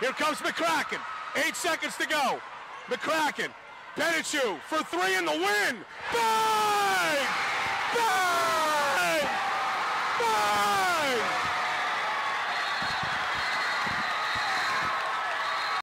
Here comes McCracken. Eight seconds to go. McCracken, Penichu for three in the win. Bang! Bang! Bang!